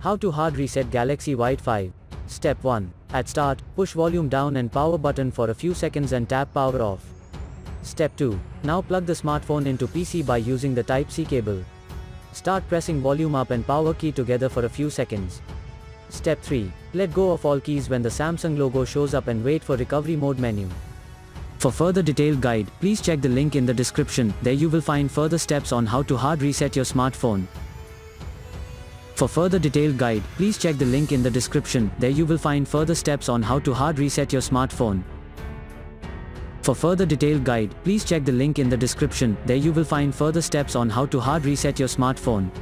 How to hard reset Galaxy Wide 5. Step 1. At start, push volume down and power button for a few seconds and tap power off. Step 2. Now plug the smartphone into PC by using the Type-C cable. Start pressing volume up and power key together for a few seconds. Step 3. Let go of all keys when the Samsung logo shows up and wait for recovery mode menu. For further detailed guide, please check the link in the description, there you will find further steps on how to hard reset your smartphone. For further detailed guide, please check the link in the description, there you will find further steps on how to hard reset your smartphone. For further detailed guide, please check the link in the description, there you will find further steps on how to hard reset your smartphone.